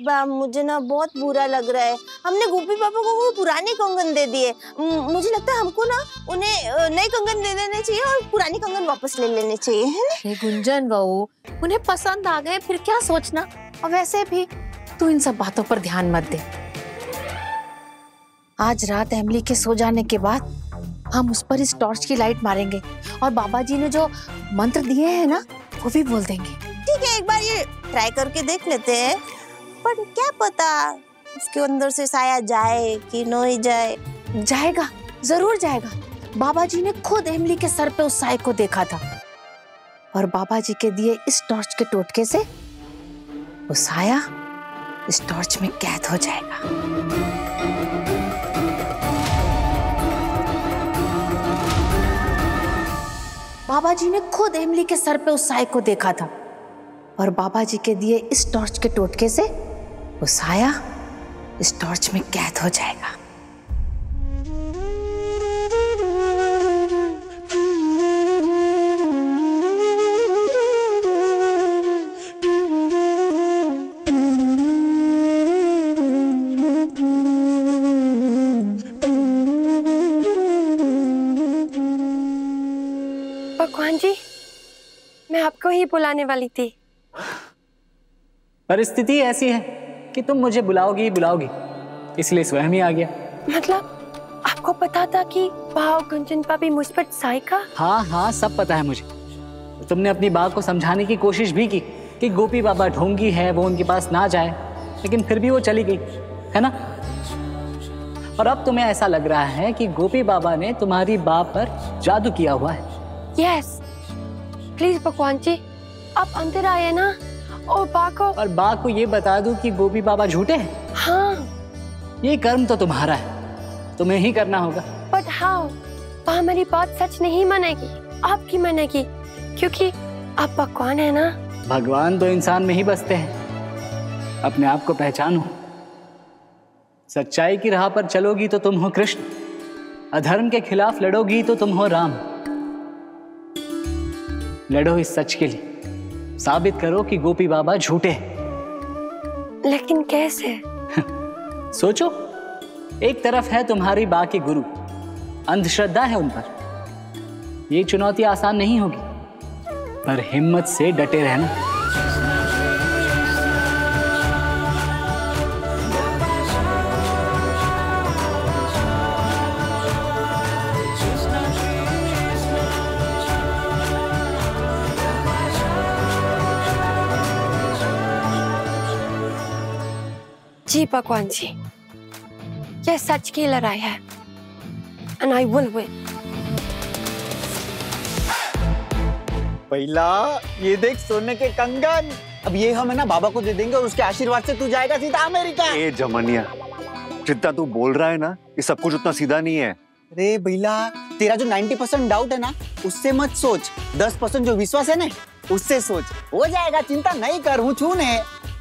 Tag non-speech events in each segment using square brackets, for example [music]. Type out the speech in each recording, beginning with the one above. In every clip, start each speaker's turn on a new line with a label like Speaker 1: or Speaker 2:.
Speaker 1: मुझे ना बहुत बुरा लग रहा है। हमने गोपी पापा को वो पुराने कंगन दे दिए। मुझे लगता है हमको ना उन्हें नए कंगन दे देने चाहिए और पुराने कंगन वापस ले लेने चाहिए है ना?
Speaker 2: गुंजन बहू उन्हें पसंद आ गए फिर क्या सोचना? और वैसे भी तू इन सब बातों पर ध्यान मत दे। आज रात एमली के सो जाने के बाद हम उस पर इस टॉर्च की लाइट मारेंगे और बाबा जी ने जो मंत्र दिए हैं ना वो भी बोल देंगे।
Speaker 1: ठीक है एक बार ये ट्राई करके देख लेते हैं। पर क्या पता उसके अंदर से साया जाए कि नहीं जाए।
Speaker 2: जाएगा, ज़रूर जाएगा। बाबा जी ने खुद एमली के सर पे उस साय को देखा था। और बाबा जी के दिए इस टॉर्च के टोटके से वो साया इस टॉर्च में कैद हो जाएगा। बाबा जी ने खुद एमली के सर पे उस साय को देखा था। और बाबा जी के दिए इस टॉर्च के टोटके से वो साया इस टॉर्च में कैद हो जाएगा।
Speaker 3: भगवान जी मैं आपको ही बुलाने वाली थी।
Speaker 4: परिस्थिति ऐसी है। कि तुम मुझे बुलाओगी ही बुलाओगी। इसलिए स्वयं ही आ गया।
Speaker 3: मतलब आपको पता था कि भाव गुंजन पापी मुझ पर साई का?
Speaker 4: हाँ हाँ सब पता है मुझे। तुमने अपनी बात को समझाने की कोशिश भी की कि गोपी बाबा ढोंगी है वो उनके पास ना जाए। लेकिन फिर भी वो चली गई है ना? और अब तुम्हें ऐसा लग रहा है कि गोपी बाबा ने तुम्हारी बाप पर जादू किया हुआ है।
Speaker 3: यस प्लीज़ भगवान जी आप अंदर आए ना। और बा को
Speaker 4: और बा को ये बता दूँ कि गोपी बाबा झूठे हैं।
Speaker 3: हाँ।
Speaker 4: ये कर्म तो तुम्हारा है। तुम्हें ही करना होगा।
Speaker 3: बट हाउ बा मेरी बात सच नहीं मानेगी। आपकी मानेगी। क्योंकि आप भगवान है ना?
Speaker 4: भगवान तो इंसान में ही बसते हैं। अपने आप को पहचानो। सच्चाई की राह पर चलोगी तो तुम हो कृष्ण। अधर्म के खिलाफ लड़ोगी तो तुम हो राम। लड़ो इस सच के लिए। साबित करो कि गोपी बाबा झूठे हैं।
Speaker 3: लेकिन कैसे? [laughs]
Speaker 4: सोचो एक तरफ़ है तुम्हारी बा के गुरु अंधश्रद्धा है उन पर। यह चुनौती आसान नहीं होगी पर हिम्मत से डटे रहना।
Speaker 3: जी भगवान जी। यह सच की लड़ाई है एंड आई विल विन
Speaker 5: पहला ये देख सोने के कंगन। अब ये हम है ना बाबा को दे देंगे और उसके आशीर्वाद से तू जाएगा सीधा अमेरिका।
Speaker 6: ए जमनिया जितना तू बोल रहा है ना ये सब कुछ उतना सीधा नहीं है।
Speaker 5: अरे भैला तेरा जो 90 परसेंट डाउट है ना उससे मत सोच। 10 परसेंट जो विश्वास है ना उससे सोच। हो जाएगा चिंता नहीं कर हूँ छू ने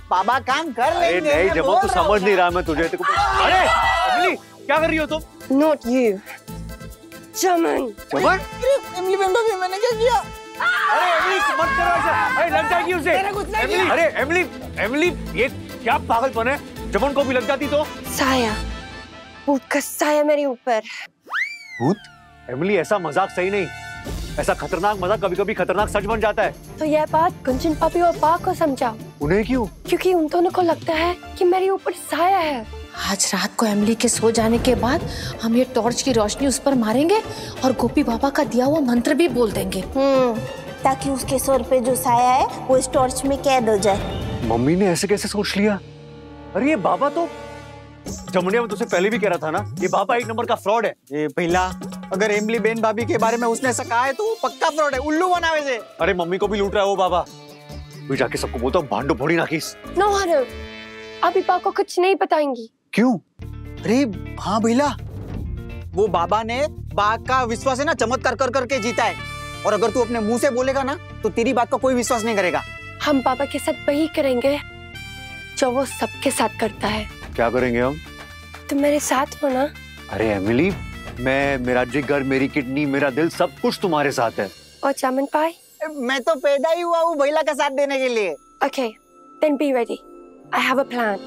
Speaker 5: बाबा काम कर लेंगे
Speaker 6: नहीं
Speaker 5: मैं
Speaker 6: जमन तू समझ नहीं रहा मैं तुझे अरे अमली क्या कर रही हो तुम?
Speaker 3: नॉट यू चमन
Speaker 5: अरे, इमली बेंडो भी मैंने क्या किया?
Speaker 6: अरे एमली मत करो ऐसा। अरे लग जाएगी उसे। एमली अरे एमली एमली ये क्या पागलपन है? जमन को भी लग जाती तो।
Speaker 3: साया। भूत का साया मेरे ऊपर।
Speaker 6: भूत? एमली ऐसा मज़ाक सही नहीं। ऐसा खतरनाक मज़ाक कभी कभी खतरनाक सच बन जाता है।
Speaker 3: तो यह बात गुंजन पापी और बा को समझाओ।
Speaker 6: उन्हें क्यों?
Speaker 3: क्योंकि उन दोनों को लगता है कि मेरे ऊपर साया है।
Speaker 2: आज रात को एमली के सो जाने के बाद हम ये टॉर्च की रोशनी उस पर मारेंगे और गोपी बाबा का दिया हुआ मंत्र भी बोल देंगे।
Speaker 1: हम्म ताकि उसके सर पे जो साया है वो इस टॉर्च में कैद हो जाए।
Speaker 6: मम्मी ने ऐसे कैसे सोच लिया? अरे ये बाबा तो जमुनिया में तुझसे पहले भी कह रहा था ना ये बाबा एक नंबर का फ्रॉड है।
Speaker 5: ए पहला अगर इमली बेन भाभी के बारे में उसने ऐसा कहा है तो वो पक्का फ्रॉड है उल्लू बनावे से
Speaker 6: अरे मम्मी को भी लूट रहा है वो बाबा। तू जाके सबको बोलता हूँ भांडो फोड़ी नाखीस
Speaker 3: नो अभी बा को कुछ नहीं बताएँगी।
Speaker 6: क्यों?
Speaker 5: अरे हाँ भैला। वो बाबा ने बाघ का विश्वास है ना चमत्कार कर करके जीता है। और अगर तू अपने मुँह से बोलेगा ना तो तेरी बात का कोई विश्वास नहीं करेगा।
Speaker 3: हम बाबा के साथ वही करेंगे जो वो सबके साथ करता है।
Speaker 6: क्या करेंगे हम?
Speaker 3: तुम मेरे साथ हो ना।
Speaker 6: अरे एमिली मैं मेरा जिगर मेरी किडनी मेरा दिल सब कुछ तुम्हारे साथ है।
Speaker 3: और चामन पाई?
Speaker 5: मैं तो पैदा ही हुआ हूँ भैला का साथ देने के लिए।
Speaker 3: Okay then be ready I have a plan.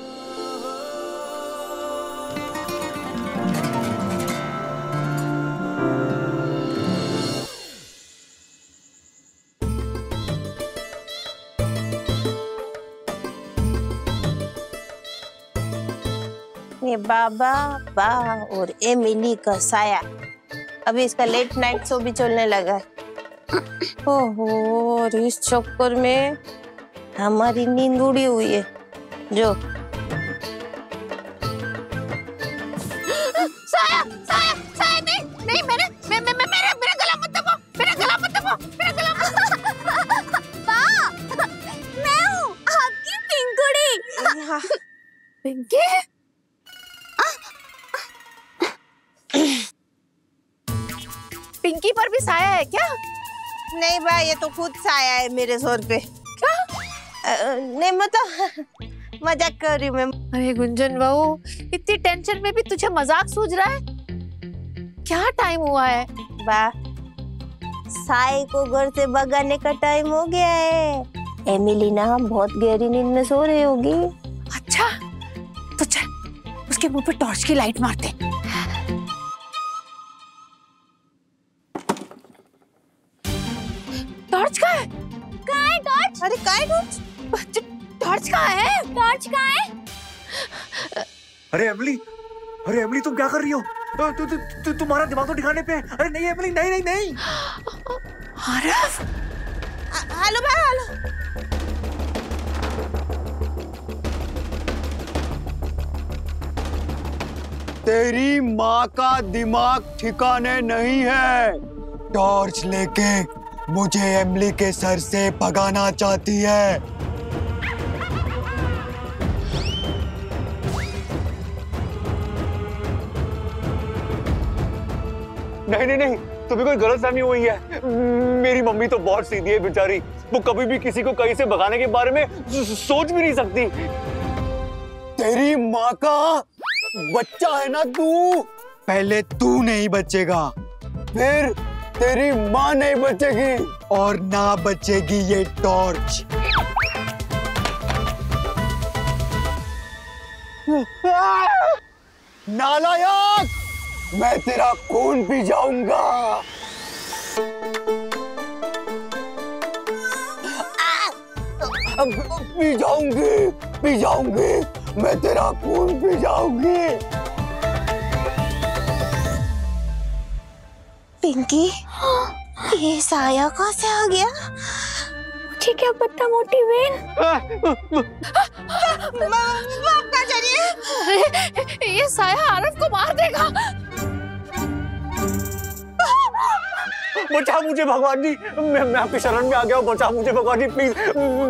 Speaker 1: ये बाबा बा और एमिली का साया। अभी इसका लेट नाइट शो भी चलने लगा है। और इस चक्कर में हमारी नींद उड़ी हुई है। जो नहीं भाई ये तो खुद से आया है मेरे सर पे। क्या? नहीं मतलब [laughs] मज़ाक कर रही हूँ मैं।
Speaker 2: अरे गुंजन बहू इतनी टेंशन में भी तुझे मज़ाक सूझ रहा है? क्या टाइम हुआ है?
Speaker 1: बा साई को घर से भगाने का टाइम हो गया है। एमिली ना बहुत गहरी नींद में सो रही होगी।
Speaker 2: अच्छा तो चल उसके मुँह पे टॉर्च की लाइट मारते टॉर्च
Speaker 1: अरे कहाँ है टॉर्च
Speaker 2: टॉर्च कहाँ है
Speaker 1: टॉर्च कहाँ है
Speaker 6: अरे एमली अरे एमली तुम क्या कर रही हो? तु, तु, तु, तु, तुम्हारा दिमाग तो ठिकाने पे है। अरे नहीं एमली नहीं नहीं नहीं।
Speaker 2: आरव
Speaker 1: हेलो भाई हेलो।
Speaker 7: तेरी माँ का दिमाग ठिकाने नहीं है। टॉर्च लेके मुझे एमली के सर से भगाना चाहती है।
Speaker 6: नहीं नहीं नहीं तुम्हें कोई गलत फहमी हुई है। मेरी मम्मी तो बहुत सीधी है बेचारी। वो कभी भी किसी को कहीं से भगाने के बारे में सोच भी नहीं सकती।
Speaker 7: तेरी माँ का बच्चा है ना तू? पहले तू नहीं बचेगा फिर तेरी माँ नहीं बचेगी। और ना बचेगी ये टॉर्च। नालायक मैं तेरा खून पी जाऊँगा। अब पी जाऊँगी पी जाऊँगी मैं तेरा खून पी जाऊँगी।
Speaker 1: पिंकी ये साया कहाँ से आ गया?
Speaker 3: मुझे क्या पता मोटी बहन?
Speaker 1: चलिए
Speaker 2: अरे ये साया आरव को मार देगा।
Speaker 6: बचा मुझे भगवान जी। मैं मैं आपकी शरण में आ गया हूँ बचा मुझे भगवान जी प्लीज़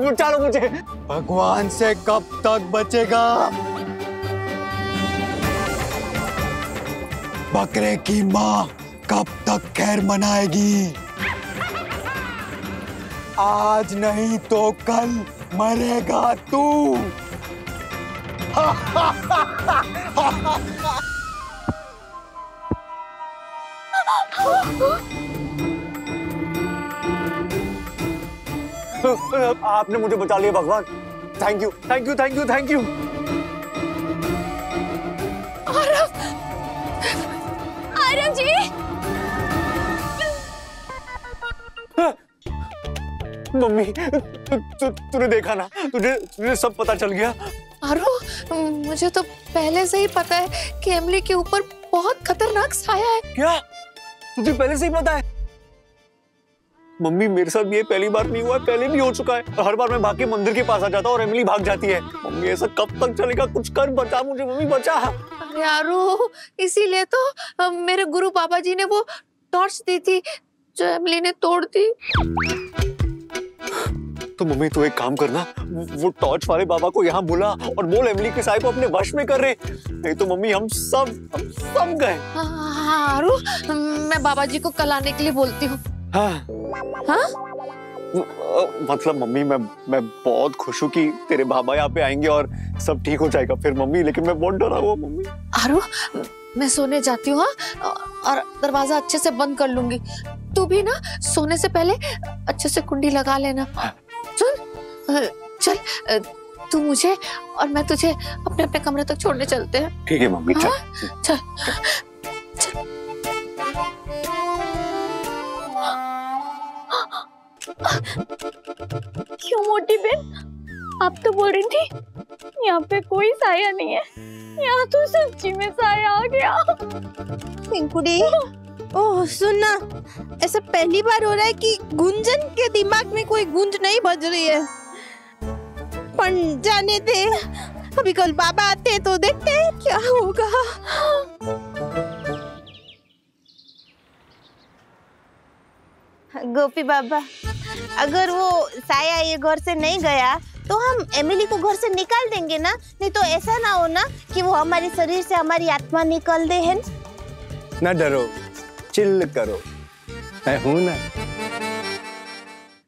Speaker 6: बचा लो मुझे।
Speaker 7: भगवान से कब तक बचेगा? बकरे की माँ कब तक खैर मनाएगी? आज नहीं तो कल मरेगा तू।
Speaker 6: आपने मुझे बचा लिया, भगवान। Thank you thank you thank you thank you
Speaker 1: Aarav Aarav ji.
Speaker 6: Mummy तू तूने देखा ना तुझे तुझे सब पता चल गया।
Speaker 2: आरव मुझे तो पहले से ही पता है कि एमली के ऊपर बहुत खतरनाक साया है।
Speaker 6: क्या? तुझे पहले से ही पता है? मम्मी मेरे साथ ये पहली बार नहीं हुआ है पहले भी हो चुका है। हर बार मैं भाग के मंदिर के पास आ जाता हूँ और एमली भाग जाती है। मम्मी ऐसा कब तक चलेगा? कुछ कर बचा मुझे मम्मी बचा।
Speaker 2: अरे आरू इसीलिए तो मेरे गुरु बाबा जी ने वो टॉर्च दी थी जो एमली ने तोड़ दी।
Speaker 6: तो मम्मी तू एक काम करना। वो टॉर्च वाले बाबा को यहाँ बुला और बोल एमिली के साय को अपने वश में कर रहे नहीं तो मम्मी हम सब हम सब गए।
Speaker 2: हाँ, हाँ, हाँ, मैं बाबा जी को कल आने के लिए बोलती हूँ।
Speaker 6: हाँ।
Speaker 2: हाँ?
Speaker 6: मतलब मम्मी मैं मैं बहुत खुश हूँ कि तेरे बाबा यहाँ पे आएँगे और सब ठीक हो जाएगा। फिर मम्मी लेकिन मैं बहुत डरा हुआ मम्मी।
Speaker 2: आरू मैं सोने जाती हूँ हाँ और दरवाज़ा अच्छे से बंद कर लूँगी। तू भी ना सोने से पहले अच्छे से कुंडी लगा लेना। चल चल तू मुझे और मैं तुझे अपने अपने कमरे तक छोड़ने चलते हैं।
Speaker 6: ठीक है मम्मी चल।
Speaker 2: चल।
Speaker 8: क्यों मोटी बेन आप तो बोल रही थी यहाँ पे कोई साया नहीं है। यहाँ तो सब्ज़ी में साया आ गया।
Speaker 1: पिंकुड़ी ओह सुन ना ऐसा पहली बार हो रहा है कि गुंजन के दिमाग में कोई गुंज नहीं बज रही है। पर जाने दे। अभी कल बाबा आते हैं तो देखते हैं क्या होगा। गोपी बाबा अगर वो साया ये घर से नहीं गया तो हम एमिली को घर से निकाल देंगे ना? नहीं तो ऐसा ना हो ना कि वो हमारे शरीर से हमारी आत्मा निकल दे है
Speaker 6: ना डरो। चिल करो। मैं हूँ ना।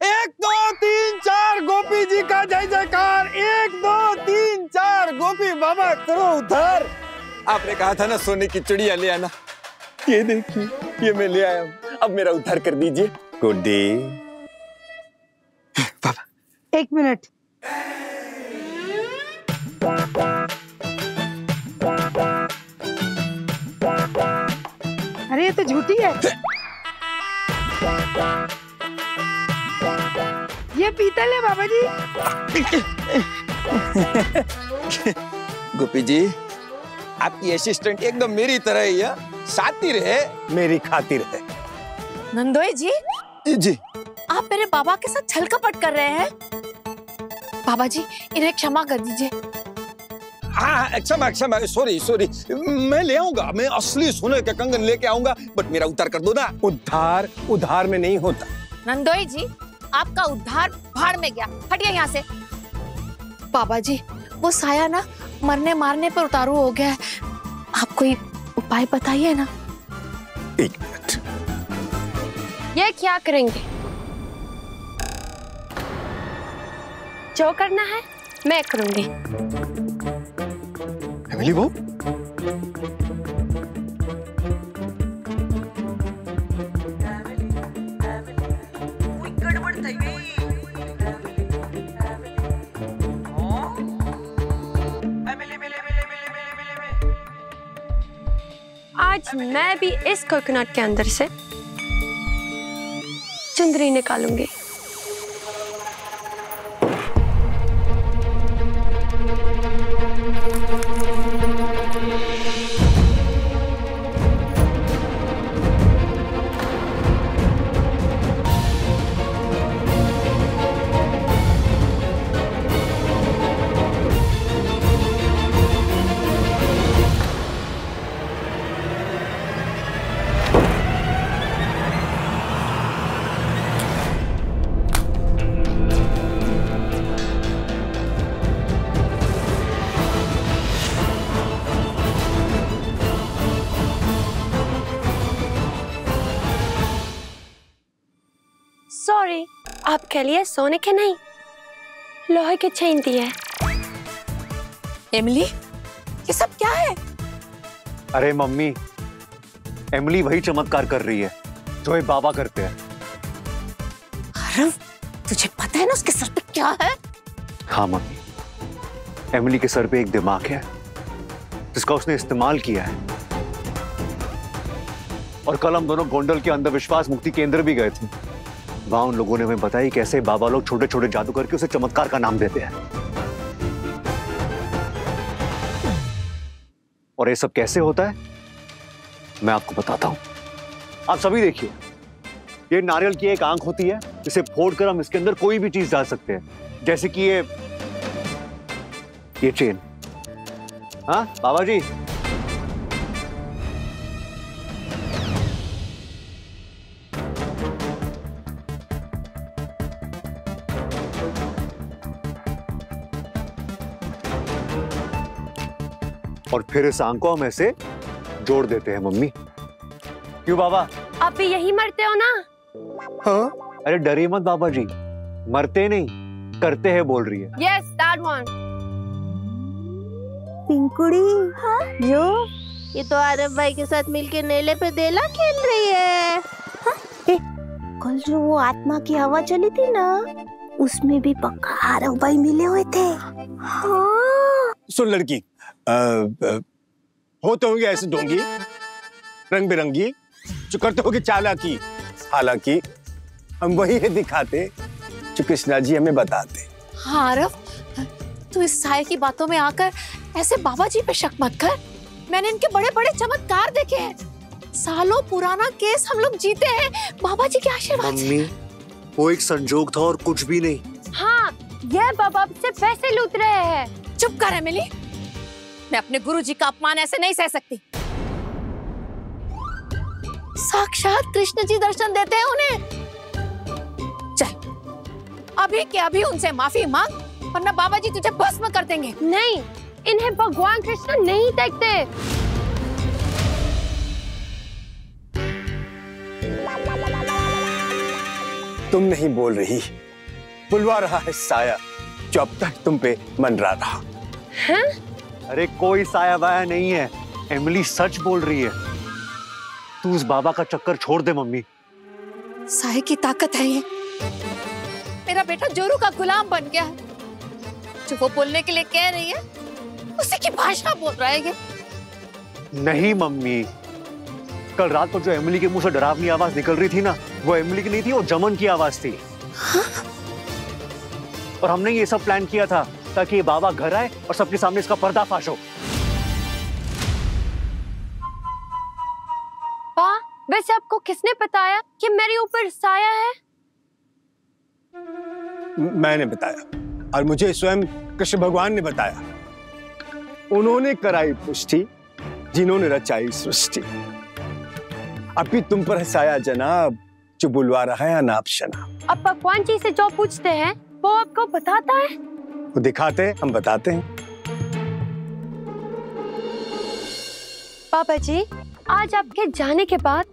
Speaker 7: एक दो तीन चार गोपी जी का जय जयकार। एक दो तीन चार गोपी बाबा करो उधार आपने कहा था ना सोने की चिड़िया ले आना। ये देखिए ये मैं ले आया हूँ। अब मेरा उद्धार कर दीजिए। गुड डे बाबा।
Speaker 1: एक मिनट।
Speaker 9: अरे ये तो झूठी है। ये पीतल है बाबा जी।
Speaker 7: गोपी जी आपकी असिस्टेंट एकदम मेरी तरह ही है। सातिर है।
Speaker 6: मेरी खातिर है।
Speaker 2: नंदोई जी
Speaker 7: जी।
Speaker 2: आप मेरे बाबा के साथ छल कपट कर रहे हैं। बाबा जी इन्हें क्षमा कर दीजिए।
Speaker 7: हाँ क्षमा क्षमा सॉरी सॉरी मैं ले आऊँगा मैं असली सोने के कंगन लेके आऊँगा बट मेरा उतार कर दो ना।
Speaker 6: उद्धार उधार में नहीं होता।
Speaker 2: नंदोई जी आपका उद्धार भाड़ में गया। हटिए यहाँ से। बाबा जी वो साया ना मरने मारने पर उतारू हो गया है। आप कोई उपाय बताइए ना।
Speaker 7: एक मिनट।
Speaker 3: ये क्या करेंगे? जो करना है मैं करूँगी।
Speaker 6: एमिली वो
Speaker 3: आज मैं भी इस कोकोनट के अंदर से चुंदरी निकालूँगी। आपके लिए सोने के नहीं लोहे के चेन दी है।
Speaker 2: एमिली ये सब क्या है?
Speaker 6: अरे मम्मी एमिली वही चमत्कार कर रही है जो ये बाबा करते हैं।
Speaker 2: हरम तुझे पता है ना उसके सर पे क्या है?
Speaker 6: हाँ मम्मी एमिली के सर पे एक दिमाग है जिसका उसने इस्तेमाल किया है। और कल हम दोनों गोंडल के अंधविश्वास मुक्ति केंद्र भी गए थे। वहाँ उन लोगों ने हमें बताया कैसे बाबा लोग छोटे छोटे जादू करके उसे चमत्कार का नाम देते हैं। और ये सब कैसे होता है? मैं आपको बताता हूँ। आप सभी देखिए, ये नारियल की एक आँख होती है, इसे फोड़कर हम इसके अंदर कोई भी चीज़ डाल सकते हैं। जैसे कि ये ये चेन। हाँ बाबा जी? और फिर इस आँख को हम ऐसे जोड़ देते हैं मम्मी। क्यों बाबा?
Speaker 3: आप भी यही मरते हो ना?
Speaker 6: हाँ। अरे डरिए मत बाबा जी। मरते नहीं करते हैं बोल रही है।
Speaker 3: यस दैट वन
Speaker 1: पिंकुड़ी जो? ये तो आरब भाई के साथ मिलके नेले पे देला खेल रही है। हाँ? ए, कल जो वो आत्मा की हवा चली थी ना उसमें भी पक्का आरव भाई मिले हुए थे। हाँ।
Speaker 10: सुन लड़की होते होंगे ऐसे ढोंगी रंग बिरंगी जो करते होंगे चालाकी हालाँकि हम वही है दिखाते जो कृष्णा जी हमें बताते
Speaker 2: हाँ आरव तू इस साय की बातों में आकर ऐसे बाबा जी पे शक मत कर। मैंने इनके बड़े बड़े चमत्कार देखे हैं। सालों पुराना केस हम लोग जीते हैं। बाबा जी के आशीर्वाद से।
Speaker 6: मम्मी वो एक संजोग था और कुछ भी नहीं।
Speaker 3: हाँ यह बाबा से पैसे लूट रहे हैं।
Speaker 2: चुप कर एमिली। मैं अपने गुरु जी का अपमान ऐसे नहीं सह सकती। साक्षात कृष्ण जी दर्शन देते हैं उन्हें। चल अभी के अभी उनसे माफ़ी मांग वरना बाबा जी तुझे भस्म कर देंगे।
Speaker 3: नहीं इन्हें भगवान कृष्ण नहीं देखते।
Speaker 10: तुम नहीं बोल रही बुलवा रहा है साया जो अब तक तुम पे मनरा रहा।
Speaker 6: अरे कोई साया वाया नहीं है। एमिली सच बोल रही है। तू उस बाबा का चक्कर छोड़ दे मम्मी।
Speaker 2: साय की ताकत है ये। मेरा बेटा जोरू का गुलाम बन गया है। जो वो बोलने के लिए कह रही है उसी की भाषा बोल रहा है ये।
Speaker 6: नहीं मम्मी। कल रात को जो एमिली के मुँह से डरावनी आवाज़ निकल रही थी ना वो एमिली की नहीं थी वो जमन की आवाज़ थी। और हमने ये सब प्लान किया था। ताकि ये बाबा घर आए और सबके सामने इसका पर्दाफाश हो।
Speaker 3: वैसे आपको किसने बताया कि मेरे ऊपर साया है?
Speaker 10: मैंने बताया और मुझे स्वयं कृष्ण भगवान ने बताया। उन्होंने कराई पुष्टि जिन्होंने रचाई सृष्टि। अभी तुम पर है साया जनाब जो बुलवा रहा है अनाप शनाब
Speaker 3: अब भगवान जी से जो पूछते हैं वो आपको बताता है?
Speaker 10: वो दिखाते हैं, हम बताते हैं।
Speaker 3: पापा जी आज आपके जाने के बाद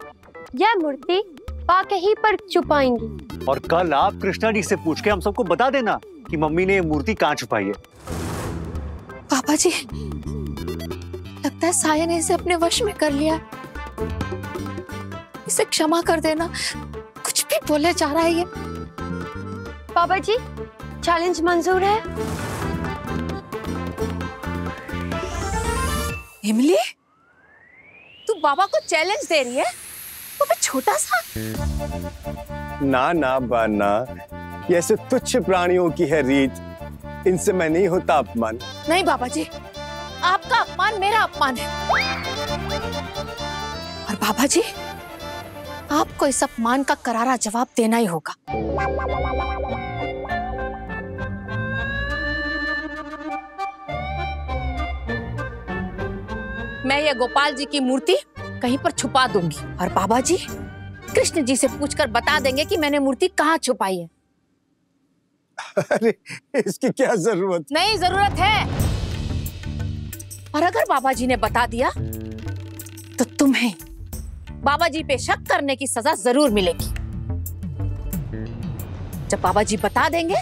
Speaker 3: यह मूर्ति पाके ही पर छुपाएँगी।
Speaker 6: और कल आप कृष्णा जी से पूछ के हम सबको बता देना कि मम्मी ने ये मूर्ति कहाँ छुपाई है।
Speaker 2: पापा जी लगता है साया ने इसे अपने वश में कर लिया। इसे क्षमा कर देना कुछ भी बोले जा रहा है ये।
Speaker 3: पापा जी चैलेंज मंजूर है?
Speaker 2: इमली तू बाबा को चैलेंज दे रही है? वो भी छोटा सा?
Speaker 10: ना ना बाना ये ऐसे तुच्छ प्राणियों की है रीत। इनसे मैं नहीं होता अपमान।
Speaker 2: नहीं बाबा जी आपका अपमान मेरा अपमान है। और बाबा जी आपको इस अपमान का करारा जवाब देना ही होगा। मैं ये गोपाल जी की मूर्ति कहीं पर छुपा दूँगी। और बाबा जी कृष्ण जी से पूछकर बता देंगे कि मैंने मूर्ति कहाँ छुपाई है।
Speaker 10: अरे इसकी क्या ज़रूरत?
Speaker 2: नहीं ज़रूरत है। और अगर बाबा जी ने बता दिया तो तुम्हें बाबा जी पे शक करने की सजा ज़रूर मिलेगी। जब बाबा जी बता देंगे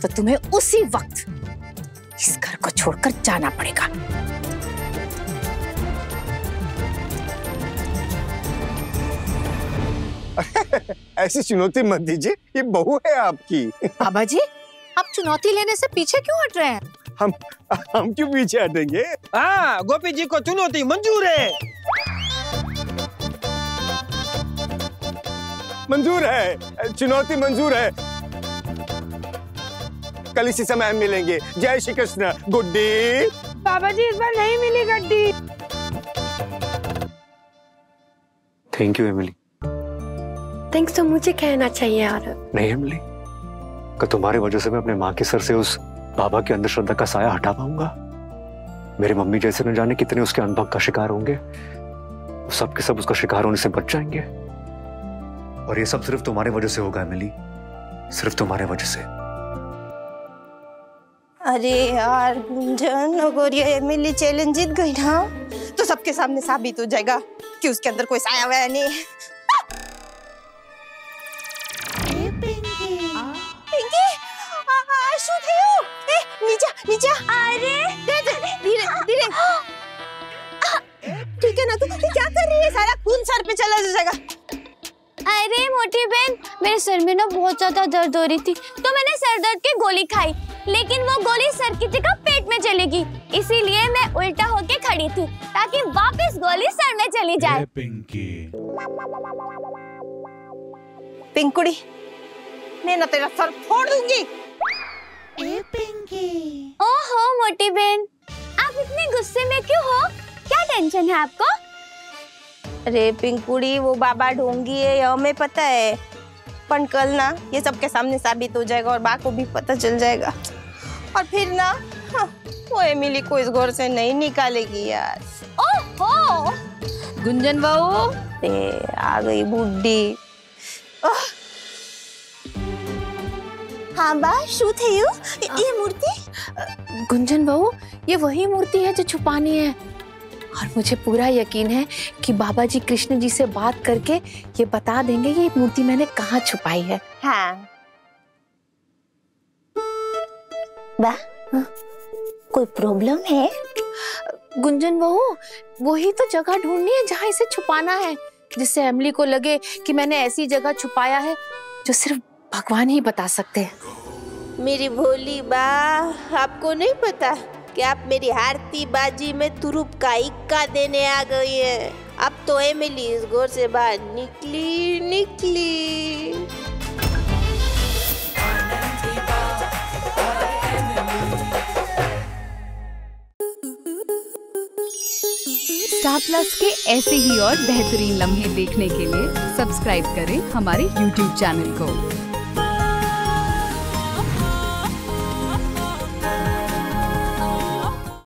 Speaker 2: तो तुम्हें उसी वक्त इस घर को छोड़कर जाना पड़ेगा।
Speaker 10: ऐसी चुनौती मत दीजिए ये बहू है आपकी।
Speaker 2: बाबा जी आप चुनौती लेने से पीछे क्यों हट रहे हैं?
Speaker 10: हम हम क्यों पीछे हटेंगे?
Speaker 7: हाँ गोपी जी को चुनौती मंजूर है।
Speaker 10: मंजूर है चुनौती मंजूर है। कल इसी समय हम मिलेंगे। जय श्री कृष्ण गुड्डी।
Speaker 9: बाबा जी इस बार नहीं मिली गड्डी।
Speaker 6: थैंक यू एमिली
Speaker 3: थैंक्स तो मुझे कहना चाहिए यार
Speaker 6: नहीं एमिली कल तुम्हारी वजह से मैं अपने माँ के सर से उस बाबा की अंधश्रद्धा का साया हटा पाऊँगा। मेरी मम्मी जैसे न जाने कितने उसके अनुभव का शिकार होंगे। वो सब के सब उसका शिकार होने से बच जाएँगे। और ये सब सिर्फ़ तुम्हारे वजह से होगा एमिली सिर्फ़ तुम्हारे वजह से।
Speaker 1: अरे यार गुंजन अगर ये एमिली चैलेंज जीत गई ना तो सबके सामने साबित हो जाएगा कि उसके अंदर कोई साया वाया नहीं नीचे। अरे धीरे धीरे ठीक है ना तू? क्या कर रही है? सारा खून सर पे चला जाएगा।
Speaker 8: अरे मोटी बहन मेरे सर में ना बहुत ज़्यादा दर्द हो रही थी तो मैंने सर दर्द की गोली खाई लेकिन वो गोली सर की जगह पेट में चलेगी इसीलिए मैं उल्टा होके खड़ी थी ताकि वापस गोली सर में चली जाए। पिंकी।
Speaker 1: पिंकुड़ी मैं ना तेरा सर फोड़ दूँगी।
Speaker 8: ओहो मोटी बहन। आप इतने गुस्से में क्यों हो? क्या टेंशन है आपको?
Speaker 1: अरे पिंकुड़ी वो बाबा ढोंगी है ये हमें पता है। पर कल ना ये सबके सामने साबित हो जाएगा और बा को भी पता चल जाएगा। और फिर ना हाँ, वो एमिली को इस घर से नहीं निकालेगी यार।
Speaker 8: ओहो!
Speaker 2: गुंजन बहू
Speaker 1: आ गई बुड्ढी हाँ बा शू थे यू ये मूर्ति?
Speaker 2: गुंजन बहू ये वही मूर्ति है जो छुपानी है। और मुझे पूरा यकीन है कि बाबा जी कृष्ण जी से बात करके ये बता देंगे ये मूर्ति मैंने कहाँ छुपाई है।
Speaker 1: हाँ। बा कोई प्रॉब्लम है?
Speaker 2: गुंजन बहू वही तो जगह ढूंढनी है जहाँ इसे छुपाना है। जिससे एमली को लगे कि मैंने ऐसी जगह छुपाया है जो सिर्फ़ भगवान ही बता सकते हैं।
Speaker 1: मेरी भोली बा आपको नहीं पता कि आप मेरी हारती बाजी में तुरुप का इक्का देने आ गई है। अब तो एमिली इस घर से बाहर निकली निकली।
Speaker 11: स्टार प्लस के ऐसे ही और बेहतरीन लम्हे देखने के लिए सब्सक्राइब करें हमारे यूट्यूब चैनल को।